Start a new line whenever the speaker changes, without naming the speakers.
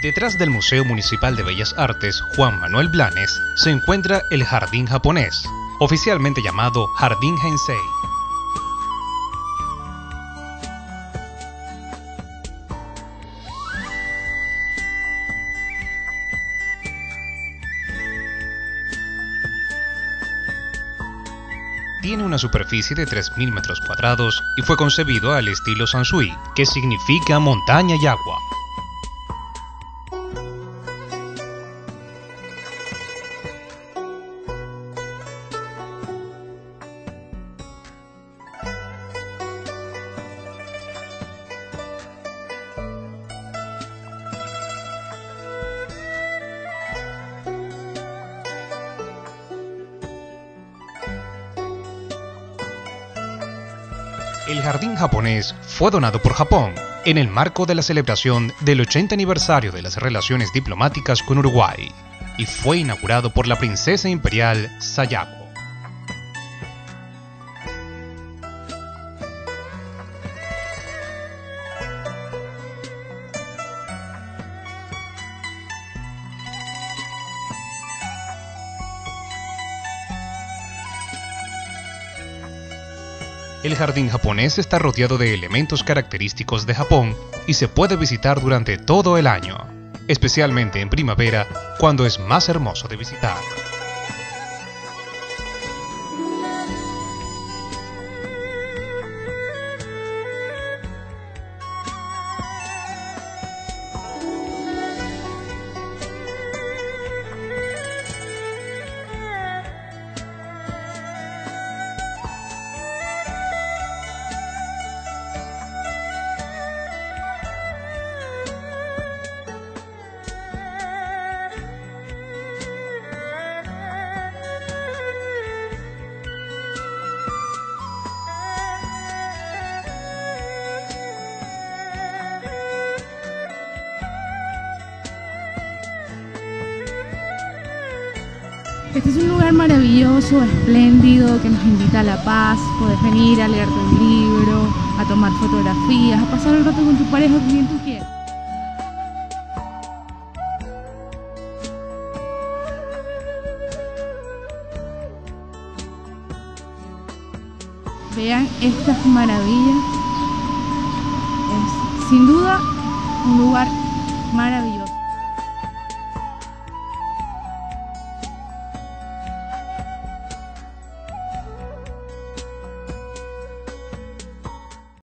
Detrás del Museo Municipal de Bellas Artes Juan Manuel Blanes se encuentra el Jardín Japonés, oficialmente llamado Jardín Hensei. Tiene una superficie de 3.000 metros cuadrados y fue concebido al estilo Sansui, que significa montaña y agua. El jardín japonés fue donado por Japón en el marco de la celebración del 80 aniversario de las relaciones diplomáticas con Uruguay y fue inaugurado por la princesa imperial Sayako. El jardín japonés está rodeado de elementos característicos de Japón y se puede visitar durante todo el año, especialmente en primavera cuando es más hermoso de visitar.
Este es un lugar maravilloso, espléndido, que nos invita a la paz. Puedes venir a leerte un libro, a tomar fotografías, a pasar un rato con tu pareja, con quien tú quieras. Vean estas maravillas. Es sin duda un lugar maravilloso.